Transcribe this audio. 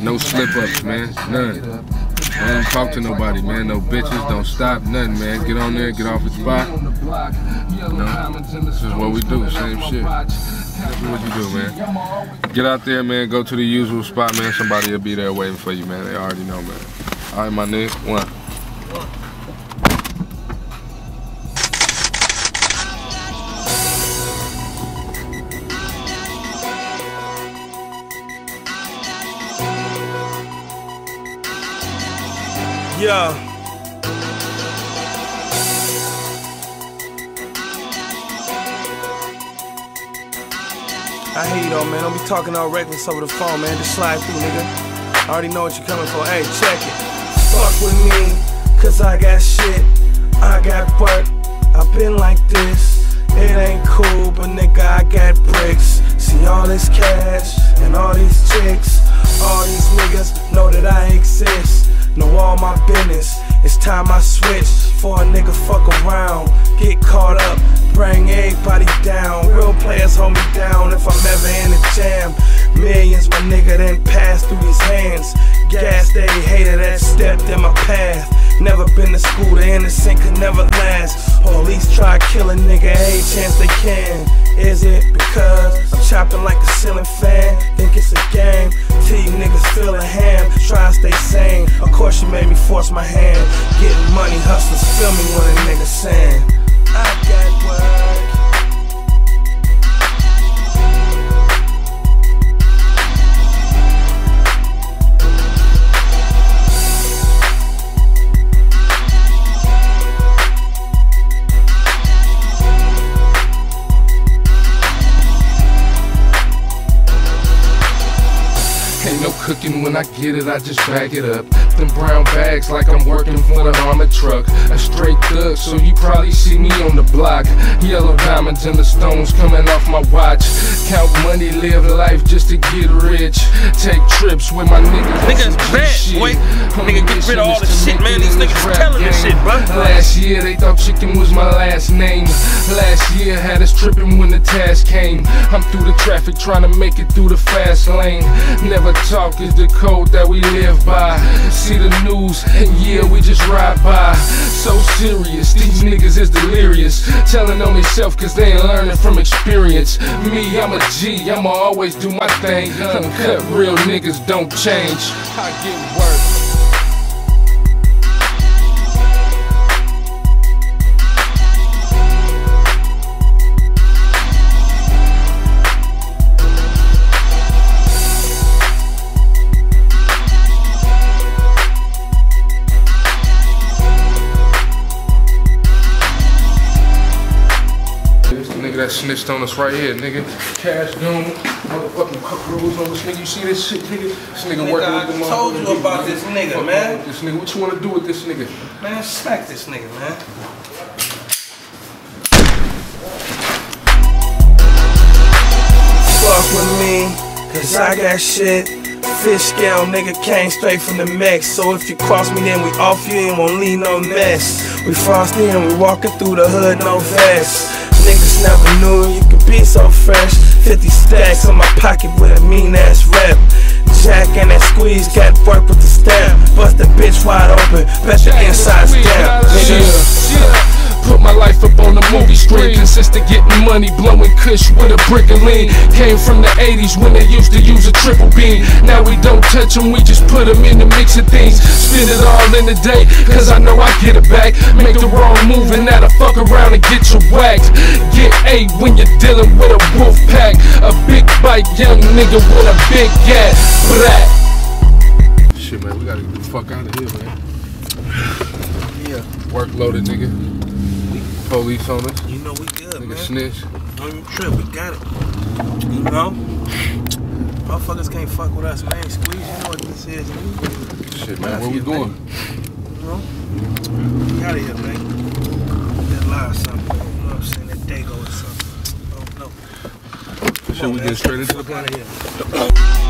No slip ups, man. None. Don't talk to nobody, man. No bitches. Don't stop. Nothing, man. Get on there. Get off the spot. You know, this is what we do. Same shit. What you do, man. Get out there, man. Go to the usual spot, man. Somebody will be there waiting for you, man. They already know, man. All right, my nigga. One. Yeah. I hear you though, man. Don't be talking all reckless over the phone, man. Just slide through, nigga. I already know what you're coming for. Hey, check it. Fuck with me, cause I got shit. I got work. I've been like this. It ain't cool, but nigga, I got bricks. See all this cash and all these chicks. My business. It's time I switch. For a nigga fuck around. Get caught up. Bring everybody down. Real players hold me down if I'm ever in a jam. Millions, my nigga, then pass through these hands. Gas they hated that stepped in my path. Never been to school, the innocent could never last. Police try to kill a nigga every chance they can. Is it because chopping like a ceiling fan? Think it's a game? Till you niggas feel a ham. Try to stay sane. Of course, you made me force my hand. Getting money, hustlers feel me no cooking when I get it, I just bag it up. Them brown bags like I'm working for an armored truck. A straight thug, so you probably see me on the block. Yellow diamonds and the stones coming off my watch. Count money, live life just to get rich. Take trips with my niggas. Niggas bad, boy. Nigga, get rid of all the shit, man. These niggas telling this shit, bro. Last year they thought chicken was my last name. Last year had us tripping when the task came. I'm through the traffic trying to make it through the fast lane. Never talk is the code that we live by. See the news and yeah, we just ride by. So serious, these niggas is delirious. Telling on themselves cause they ain't learning from experience. Me, I'm a G, I'ma always do my thing. Uncut, real niggas don't change. I get work. That snitched on us right here, nigga. Cash Doom, motherfucking rules on this nigga. You see this shit, nigga? This nigga, Nigga, working I with the told you about people, this nigga, Fuck man. This nigga, what you wanna do with this nigga? Man, smack this nigga, man. Fuck with me, cause I got shit. Fish scale nigga came straight from the Mex. So if you cross me, then we off you and won't leave no mess. We frosty and we walking through the hood, no vest. Niggas never knew you could be so fresh. 50 stacks in my pocket with a mean ass rep. Jack and that Squeez got work with the stamp. Bust the bitch wide open, bet the inside's down. Consistent getting money, blowing kush with a brick of lean. Came from the 80s when they used to use a triple beam. Now we don't touch them, we just put them in the mix of things. Spend it all in the day, cause I know I get it back. Make the wrong move and now to fuck around and get you whacked. Get eight when you're dealing with a wolf pack. A big bite, young nigga with a big gat. Black. Shit, man, we gotta get the fuck out of here, man. Yeah, Work loaded, nigga. Police on us. you know we good, Nigga man. Snitch. Don't even trip, we got it. You know? Motherfuckers can't fuck with us, man. Squeez, you know what this is, man. Shit, man, where we going? You know? We out of here, man. That lie or something. You know what I'm saying? That Dago or something. I don't know. Shit, we get straight into the Fuck